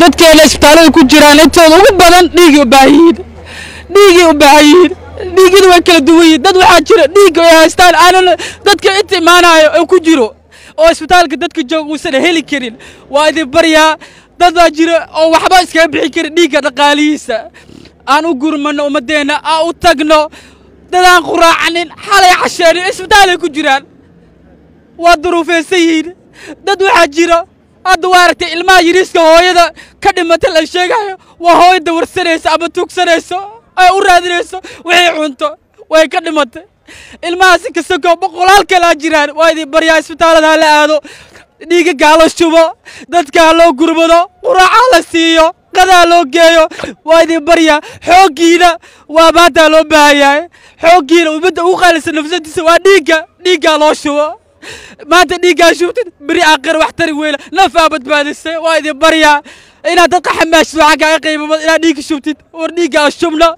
dadkeena isbitaallada ku jiraan intooda ugu badan dhiigay u baahan yihiin dhiigay u baahan yihiin dhiigyada way kala duwan yihiin dad waxaa jira dhiigga ay haystaan. Aanan dadka inta imaanayo oo ku jiro oo isbitaalka dadka jooga uusan heli karin. Waa idin baryaa dad baa jira oo waxba iskaga bixin karin dhiigga dhaqaalihiisa. Aan u gurmano ummadeenna aan u tagno. Dadaan quraacanin xalay casheenin isbitaalay ku jiraan. Waa duruufaysan yihiin dad waxaa jira hadda waa aragtay ilmaha yiriiska hooyada. Ka dhimata la sheegayo waa hooyo dawarsanaysa ama tugsanayso ay u raadinayso? Wixii cunto. Way ka dhimatay. Ilmahaasi kasakoo boqolaal kalaa jiraan. Waa idin baryaa isbitaalada ha la aado. Dhiigaga ha la shubo. Dadka ha loo gurmado quraaca la siiyo. Qadaa loo geeyo. Waa idin baryaa xooggiina. Waa maanta loo baahan yahay xooggiina ummadda ugu qaalisan nafsadiisa waa dhiigga. Dhiiggaa loo shubo ما تديك شوت بري اخر واحتري ويلا نفابت بالسه وايدي بريا. إلى دق حماش لعك قيب إلى ديك شوت ورنيك الشمله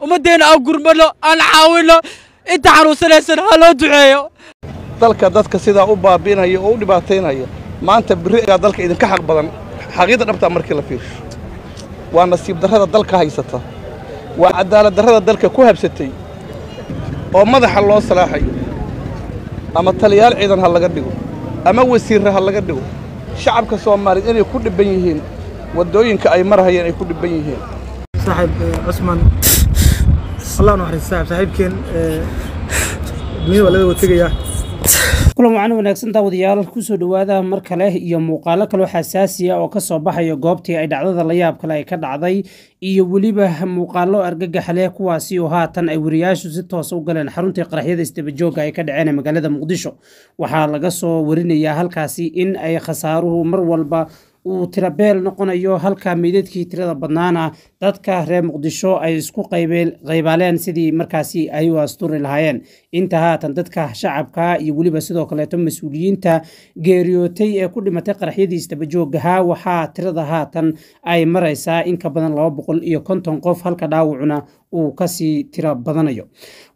ومدينا أو قرملو أنا حاول إنت حروس الاسن هلو دعيو تلقى دتك سيدا أو بابين هي أو دباتين هي ما أنت بري دلك اذا كحق بدن حقيقة دبت امرك لا فيش وأنا نسيب درهد دلك هيسته وعدالة درهد دلك كو هبستي أو مدح الله صلاحي. ama taliyaal ciidan ha laga dhigo. Ama wasiirre ha laga dhigo. Shacabka soomaaliyeed inay ku dhibban yihiin waddooyinka ay marhayeen ay ku dhibban yihiin. Saaxiib eh, cusman. Allah naxariis saaxiib saaxiibkeen dunida eh, waa laga watageyaa kulan wacan wanaagsan daawadayaal ku soo dhowaada mar kale iyo muuqaalo kaloo xasaasiya oo ka soo baxaya goobtii ay dhacdada layaab kale ay ka dhacday iyo weliba muuqaalo argagaxa leh kuwaasi oo haatan ay wariyaashu si toosa u galeen xaruntii qaraxyada isdabajooga ay ka dhaceen ee magaalada muqdisho. Waxaa laga soo warinayaa halkaasi in ay khasaaruhu mar walba uu tirabeel noqonayo halka meydadkii tirada badnaana dadka reer muqdisho ay isku qaybaaleen sidii markaasi ay u asturi lahaayeen inta haatan dadka shacabka iyo weliba sidoo kaleeto mas'uuliyiinta geeriyootay ee ku dhimatay qaraxyadii isdabajoogaha waxaa tirada haatan ay maraysaa in ka badan laba boqol iyo konton qof halka dhaawacuna uu ka sii tiro badanayo.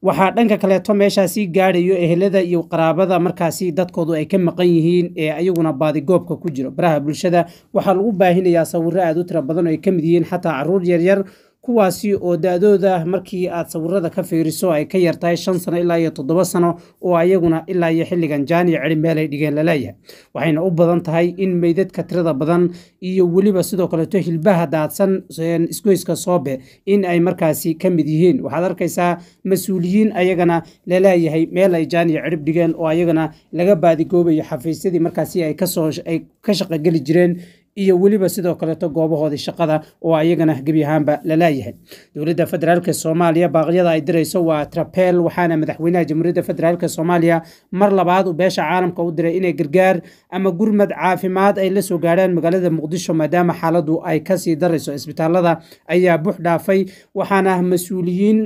Waxaa dhanka kaleeto meeshaasi gaadhayo ehelada iyo qaraabada markaasi dadkoodu ay ka maqan yihiin ee ayaguna baadigoobka ku jiro. Baraha bulshada waxaa lagu baahinayaa sawiro aad u tiro badan oo ay ka mid yihiin xataa carruur yaryar kuwaasi oo da-dooda markii aad sawirada ka fiiriso ay ka yartahay shan sano ilaa iyo toddoba sano oo ayaguna ilaa iyo xilligan jaaniya celi meel ay dhigeen la leeyahay waxayna u badan tahay in meydadka tirada badan iyo weliba sidoo kaleeto hilbaha daadsan isgoyska soobe in ay markaasi ka mid yihiin. Waxaad arkaysaa mas'uuliyiin ayagana la leeyahay meel ay jaaniya cirib dhigeen oo ayagana laga baadigoobayo xafiisyadii markaasi ay ka soo ay ka shaqogeli jireen iyo weliba sidoo kaleeto goobahoodii shaqada oo ayagana gebi ahaanba lalaayahay dowladda federaalk soomaaliya baaqyada ay dirayso waa trapel waxaana madaxweynaha jamhuuriyadda federaalk soomaaliya mar labaad uu beesha caalamka u diray inay gargaar ama gurmad caafimaad ay la soo gaadhaan magaalada muqdisho maadaama xaaladu ay ka sii darayso isbitaalada ayaa bux dhaafay waxaana mas'uuliyiin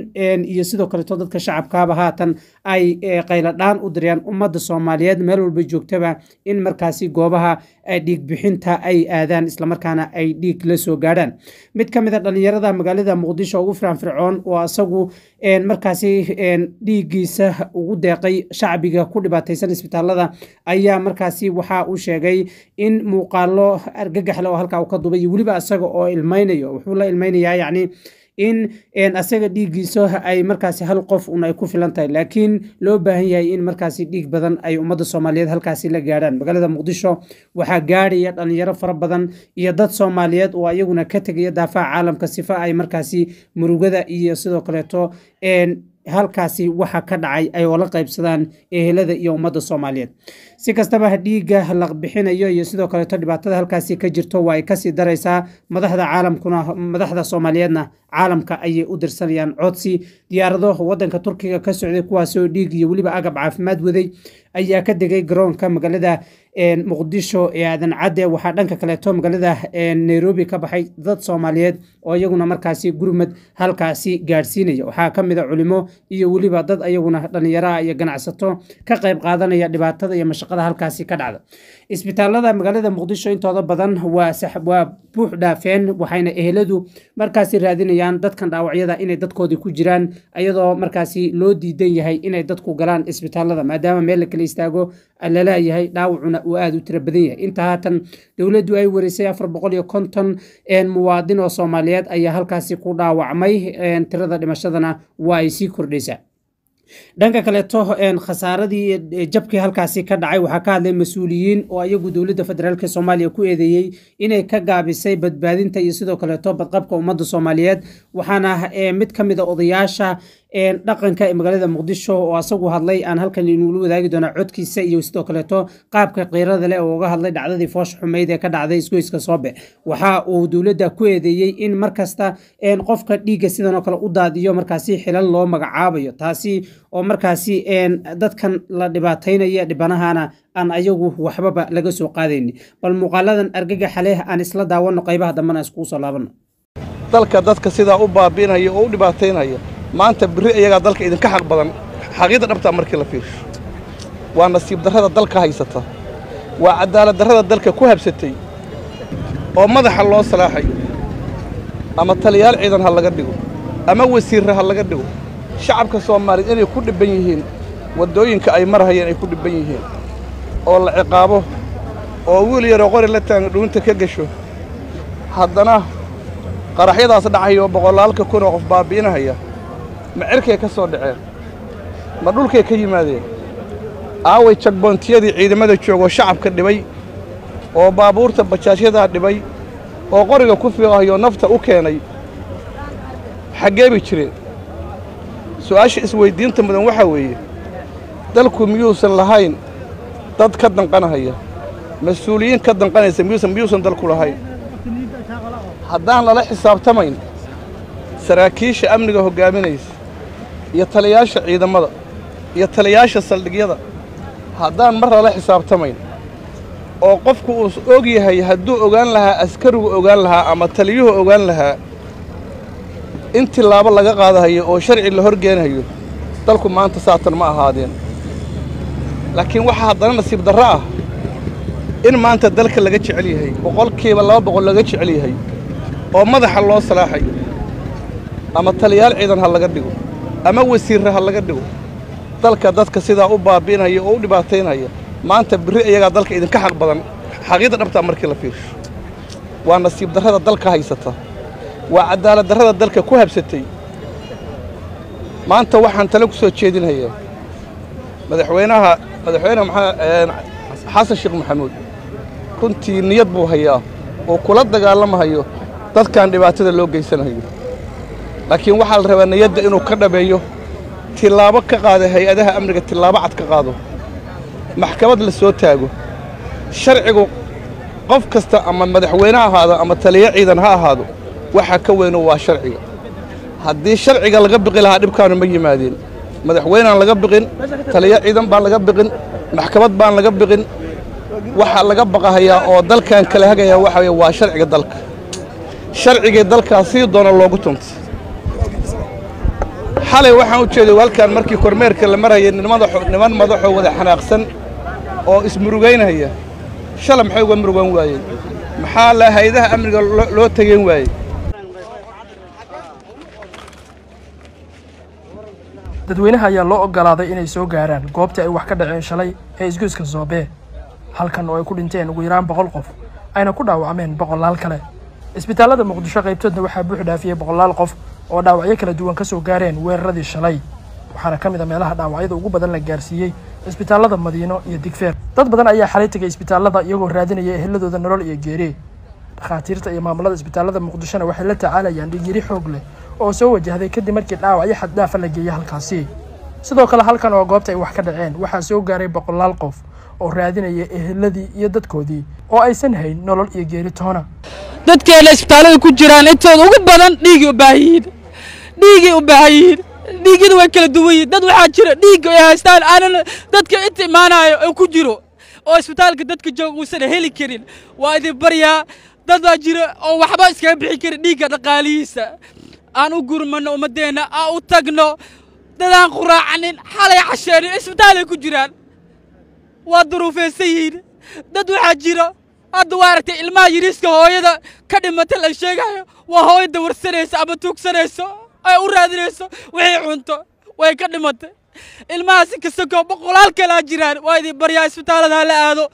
iyo sidoo kaleeto dadka shacabkaaba haatan ay qayladhaan u dirayaan ummadda soomaaliyeed meel walba joogtaba in markaasi goobaha dhiig bixinta ay aadaan islamarkaana ay dhiig la soo gaadhaan. Mid ka mid a dhallinyarada magaalada muqdisho ugu firanfircoon oo asagu markaasi dhiiggiisa ugu deeqay shacbiga ku dhibaataysan isbitaalada ayaa markaasi waxa uu sheegay in muuqaalo argagaxle oo halkaa uu ka dubay weliba asaga oo ilmaynayo wuxuu la ilmaynayaa yacni in asaga dhiiggiisa ay markaasi hal qof un ay ku filan tahay laakiin loo baahan yahay in markaasi dhiig badan ay ummadda soomaaliyeed halkaasi la gaadhaan magaalada muqdisho waxaa gaadhaya dhalinyaro fara badan iyo dad soomaaliyeed oo ayaguna ka tegaya daafaha caalamka sifa ay markaasi murugada iyo sidoo kaleeto halkaasi waxa ka dhacay ay oola qaybsadaan ehelada iyo ummadda soomaaliyeed. Si kastaba dhiigga la bixinayo iyo sidoo kaleeto dhibaatada halkaasi ka jirto waa ay ka sii daraysaa madaxda caalamkuna madaxda soomaaliyeedna. Caalamka ayay u dirsanayaan codsi diyaarado wadanka turkiga ka socday kuwaasoo dhiig iyo weliba agab caafimaad waday. Ayaa ka degay garoonka magaalada muqdisho ee aadan cadde. Waxaa dhanka kaleeto magaalada nairobi ka baxay dad soomaaliyeed oo iyaguna markaasi gurmad halkaasi gaadhsiinaya. Waxaa ka mid a culimo iyo weliba dad ayaguna dhallinyaraha iyo ganacsato ka qayb qaadanaya dhibaatada iyo mashaqada halkaasi ka dhacda isbitaalada magaalada muqdisho intooda badan waa buux dhaafeen waxayna eheladu markaasi raadinayaan dadkan dhaawacyada inay dadkoodii ku jiraan iyadoo markaasi loo diidan yahay inay dadku galaan isbitaalada maadaama meel la kala istaago la leeyahay dhaawacuna uu aada u tiro badan yahay. Inta haatan dowladdu ay wareysay afar boqol iyo konton muwaadin oo soomaaliyeed ayaa halkaasi ku dhaawacmay tirada dhimashadana waa ay sii kordhaysaa dhanka kaleeto khasaaradii jabkii halkaasi ka dhacay waxaa ka hadlay mas'uuliyiin oo ayagu dowladda federaalk soomaaliya ku eedeeyey inay ka gaabisay badbaadinta iyo sidoo kaleeto badqabka ummadda soomaaliyeed. Waxaana mid ka mid a odayaasha dhaqanka ee magaalada muqdisho oo asagu hadlay aan halkan inuula wadaagi doonaa codkiisa iyo sidoo kaleeto qaabka qiirada leh oo uga hadlay dhacdadii foosh xumeyd ee ka dhacday isgoyska soobe waxa uu dowladda ku eedeeyey in markasta qofka dhiigga sidan oo kale u daadiyo markaasi xilal loo magacaabayo. Taasi oo markaasi dadkan la dhibaataynaya dhibanahana aan ayagu waxbaba laga soo qaadayni bal muuqaaladan argagaxa leh aan isla daawano qaybaha dambena iskugu soo laabano dalka dadka sidaa u baabiinaya oo u dhibaataynaya maanta birri iyagaa dalka idinka xaq badan xaqiiqda dhabtaa markii la fiirsho waa nasiib darrada dalka haysata waa cadaalad darrada dalka ku habsatay oo madaxa loo salaaxayo ama taliyaal ciidan ha laga dhigo ama wasiirra ha laga dhigo shacabka soomaaliyeed inay ku dhibban yihiin waddooyinka ay marhayeen ay ku dhibban yihiin oo la ciqaabo oo wiil yaroo qori la taanga dhuunta ka gesho haddana qaraxyadaas dhacaya oo boqolaalka kun oo qof baabi'inahaya ma cirkay ka soo dhaceen? Ma dhulkay ka yimaadeen? Aaway jagboontiyadii ciidamada joogoo shacabka dhibay oo baabuurta bajaajyadaa dhibay oo qoriga ku fiiqahayoo nafta u keenay xaggee bay jireen. Su'aasha isweyddiinta mudan waxaa weeye dalku miyuusan lahayn dad ka danqanahaya mas'uuliyiin ka danqanaysa miyuusan miyuusan dalku lahayn. Haddaan lala xisaabtamayn saraakiisha amniga hoggaaminaysa iyo taliyaasha ciidamada iyo taliyaasha saldhigyada. Haddaan mar lala xisaabtamayn oo qofku uu og yahay hadduu ogaan lahaa askarigu ogaan lahaa ama taliyuhu ogaan lahaa in tilaabo laga qaadahayo oo sharci la horgeenayo dalku maanta saatan ma ahaadeen. Laakiin waxaa haddana nasiib darro ah in maanta dalka laga jecel yahay boqolkiiba laba boqol laga jecel yahay oo madaxa loo salaaxayo ama taliyaal ciidan ha laga dhigo ama wasiirra ha laga dhigo. Dalka dadka sidaa u baabi'inaya oo u dhibaataynaya maanta birri iyagaa dalka idinka xaq badan. Xaqiiqda dhabtaa markii la fiirsho waa nasiib darrada dalka haysata. Waa cadaalad darrada dalka ku habsatay. Maanta waxaan tale ku soo jeedinhayaa madaxweynaha madaxweyne xasan sheekh maxamuud. Runtii niyad buu hayaa oo kula dagaalamahayo dadkan dhibaatada loo geysanayo laakiin waxaa la rabaa niyadda inuu ka dhabeeyo tillaabo ka qaada hay'adaha amniga tillaabo cad ka qaado maxkamad la soo taago sharcigu qof kasta ama madaxweyne ha ahaado ama taliyo ciidan ha ahaado waxaa ka weyno waa sharciga. Haddii sharciga laga biqi lahaa dhibkaanu ma yimaadeen madaxweynaan laga biqin taliyo ciidan baan laga biqin maxkamad baan laga biqin waxaa laga baqahayaa oo dalkan kala hagayaa waxa weye waa sharciga dalka. Sharcigii dalkaas sii doona loogu tuntay xalay waxaan u jeeday halkan markii kormeerka la marayay niman madaxoo wada xanaaqsan oo ismurugaynaya. Shala maxay uga murugan waayeen maxaa la hay'adaha amniga loo tegeen waayey? Dadweynaha ayaa loo ogolaaday inay soo gaaraan. Goobtii ay wax ka dhaceen shalay ee isgoyska zoobee halkan oo ay ku dhinteen ugu yaraan boqol qof ayna ku dhaawacmeen boqolaal kale. Isbitaallada muqdisho qaybtoodna waxaa buux dhaafiyey boqolaal qof oo dhaawacyo kala duwan ka soo gaareen weeraradii shalay. Waxaana ka mid a meelaha dhaawacyada ugu badan la gaarsiiyey isbitaallada madiino iyo digfeer dad badan ayaa xalay tegay isbitaallada iyagoo raadinaya eheladooda nolol iyo geeri dhakhaatiirta iyo maamulada isbitaallada muqdishona waxay la tacaalayaan dhigyiri xoog leh oo soo wajahday kadib markii dhaawacyo xaddhaafa la geeyey halkaasi. Sidoo kale halkan oo goobta ay wax ka dhaceen waxaa soo gaaray boqolaal qof oo raadinaya eheladii iyo dadkoodii oo aysan hayn nolol iyo geeri toona dadkeena isbitaallada ku jiraan intooda ugu badan dhiigii u baahan dhiigii u baahan yihiin. Dhiigyada way kala duwan yihiin. Dad waxaa jira dhiigga ay haystaan. Aanan dadka inta imaanayo oo ku jiro. Oo isbitaalka dadka jooga uusan heli karin. Waa idin baryaa. Dad baa jira oo waxba iskaga bixi karin dhiigga dhaqaalihiisa. Aan u gurmanno ummaddeenna aan u tagno. Dadaan quraacanin xalay casheenin isbitaalay ku jiraan. Waa duruufaysan yihiin. Dad waxaa jira. Hadda waa aragtay ilmaha yiriiska hooyada ka dhimata la sheegayo waa hooyo dawarsanayso ama tuugsanayso ay u raadinayso wixii cunto way ka dhimatay ilmahaasi kasakoo boqolaal kalaa jiraan. Waa idin baryaa isbitaallada ha la aado.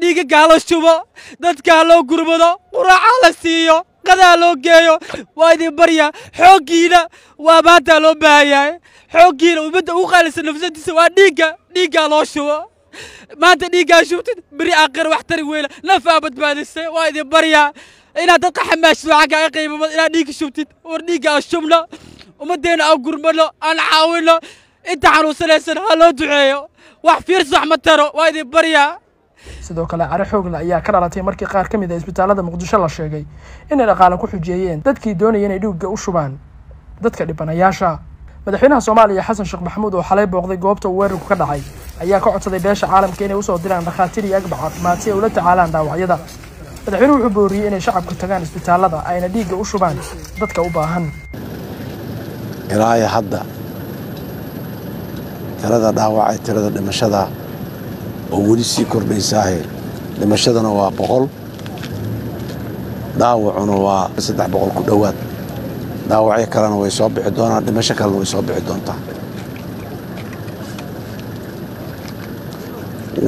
Dhiigaga ha la shubo dadka ha loo gurmado quraaca la siiyo qadaa loo geeyo. Waa idin baryaa xooggiina waa maanta loo baahan yahay xooggiina ummadda ugu qaalisan nafsadiisa waa dhiigga dhiiggaa loo shubo. Maanta dhiiggaa shubtid beri aakhir wax tari weyla nafaa badbaadisay. Waa idin baryaa inaad dadka kaaga qiimo badan inaad dhiigga shubtid. War dhiigga aan shubno ummaddeena aan gurmano aan caawino inta xanuunsanaysan ha loo duceeyo. Wax fiirsi wax ma taro waa idin baryaa. Sidoo kale cari xoogle ayaa ka dhalatay markii qaar ka mid a isbitaallada muqdisho la sheegay inay dhaqaale ku xujeeyeen dadkii doonaya inay dhiigga u shubaan dadka dhibanayaasha. Madaxweynaha soomaaliya xasan sheekh maxamuud oo xalay booqday goobta uu weerarku ka dhacay ayaa ka codsaday beesha caalamka inay u soo diraan dhakhaatiir iyo agba caafimaad si ay ula tacaalaan dhaawacyada madaxweynuhu wuxuu booriyey inay shacabku tagaan isbitaallada ayna dhiigga u shubaan dadka u baahan. Ilaayo hadda tirada dhaawacay tirada dhimashada oo weli sii kordhaysaahe. Dhimashadana waa boqol dhaawacuna waa saddex boqol ku dhowaad. Dhaawacyo kalena way soo bixi doonaan dhimasho kalena way soo bixi doontaa.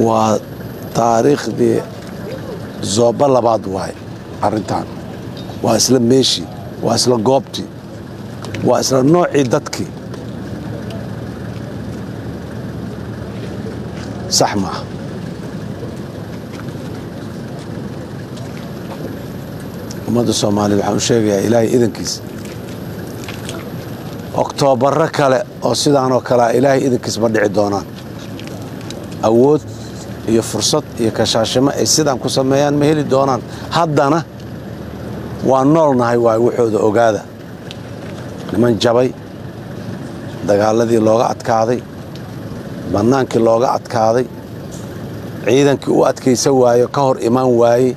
Waa taariikhdii zooba labaad waaye arrintan. Waa isla meeshii waa isla goobtii waa isla noocii dadkii sax maaha ummadda soomaaliya waxaan u sheegayaa ilaahay idankiisa oktoobarro kale oo sidaanoo kalea ilaahay idankiis ma dhici doonaan. Awood iyo fursad iyo kashaashimo ay sidaan ku sameeyaan ma heli doonaan? Haddana waa noolnahay waay waxooda ogaada. Niman jabay dagaaladii looga adkaaday bannaankii looga adkaaday ciidankii u adkaysa waayo ka hor imaan waayey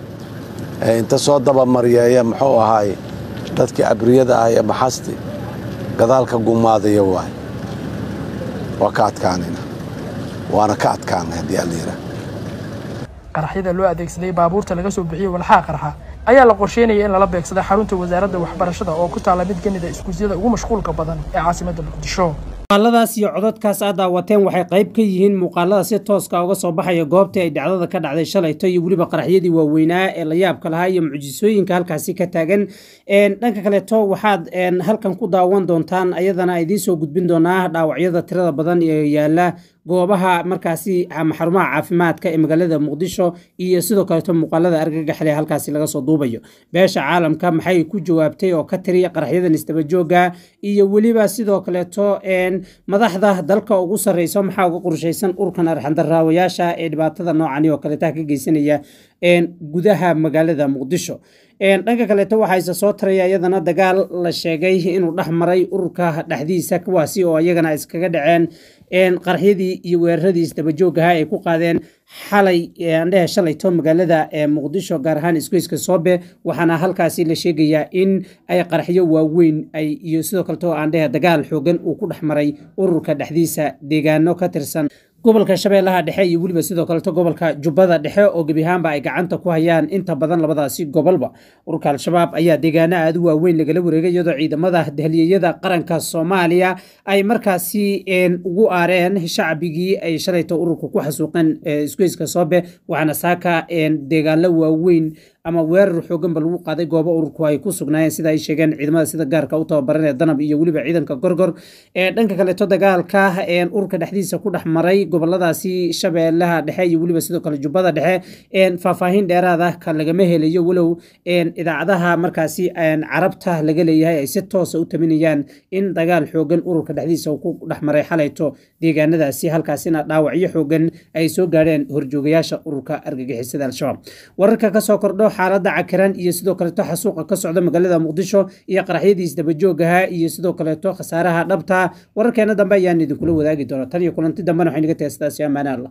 ee inta soo dabamaryeeya muxuu ahaaye dadkii abriyada ah ee maxasti gadaalka gumaadaya waay waa ka adkaanayna waana ka adkaanay haddii allayidhaah qaraxyada loo adeegsaday baabuurta laga soo bixiyey walxaha qarxa ayaa la qorsheynaya in lala beegsada xarunta wasaaradda waxbarashada oo ku taalla mid ka mid a iskuusyada ugu mashquulka badan ee caasimadda muqdisho. Muuqaaladaas iyo codadkaas aad daawateen waxay qayb ka yihiin muuqaalada si tooska uga soo baxaya goobtii ay dhacdada ka dhacday shalayto iyo weliba qaraxyadii waaweynaa ee la yaabka lahaa iyo mucjisooyinka halkaasi ka taagan. Dhanka kaleeto waxaad halkan ku daawan doontaan ayadana idiin soo gudbin doonaa dhaawacyada tirada badan ee yaalla goobaha markaasi xarumaha caafimaadka ee magaalada muqdisho iyo sidoo kaleeto muuqaalada argagaxle halkaasi laga soo duubayo. Beesha caalamka maxay ku jawaabtay oo ka tiri qaraxyadan isdabajooga iyo weliba sidoo kaleeto madaxda dalka ugu sarreysa maxaa uga qorshaysan urkan arxandaraawayaasha ee dhibaatada noocani oo kaleeta ka geysanaya gudaha magaalada muqdisho dhanka kaleeto waxaa isa soo taraya iyadana dagaal la sheegay inuu dhex maray ururka dhexdiisa kuwaasi oo iyagana iskaga dhaceen qaraxyadii iyo weeraradii isdabajoogaha ay ku qaadeen xalay andhehe shalayto magaalada muqdisho gaar ahaan isgoyska soobe waxaana halkaasi la sheegayaa in ay qaraxyo waaweyn ay iyo sidoo kaleto aandhehe dagaal xoogan uu ku dhex maray ururka dhexdiisa deegaano ka tirsan gobolka shabeellaha dhexe iyo weliba sidoo kaleto gobolka jubbada dhexe oo gebi ahaanba ay gacanta ku hayaan. Inta badan labadaasi gobolba ururka al-shabaab ayaa deegaano aada u waaweyn lagala wareegay iyadoo ciidamada dahliyeyada qaranka soomaaliya ay markaasi ugu aareen shacbigii ay shalayto ururka ku xasuuqeen isgoyska soobe waxaana saaka deegaano waaweyn ama weerar xooganba lagu qaaday goobo ururku ay ku sugnaayeen sida ay sheegeen ciidamada sida gaarka u tababaran ee danab iyo weliba ciidanka gorgor. Ee dhanka kaleeto dagaalka ururka dhexdiisa ku dhex maray goboladaasi shabeellaha dhexe iyo weliba sidoo kale jubbada dhexe faahfaahin dheeraada ka lagama helayo walow idaacadaha markaasi carabta laga leeyahay ay si toosa u taminayaan in dagaal xoogan ururka dhexdiisa ku dhex maray xalayto deegaanadaasi halkaasina dhaawacyo xoogan ay soo gaadheen horjoogayaasha ururka argagixisada al-shabaab. Wararka ka soo kordho xaaladda cakiran iyo sidoo kaleeto xasuuqa ka socda magaalada muqdisho iyo qaraxyadii isdabajoogaha iyo sidoo kaleeto khasaaraha dhabta. Wararkeena dambe ayaan idinkula wadaagi doona tan iyo kulanti dambena waxay naga tahay sidaasi ammaane allah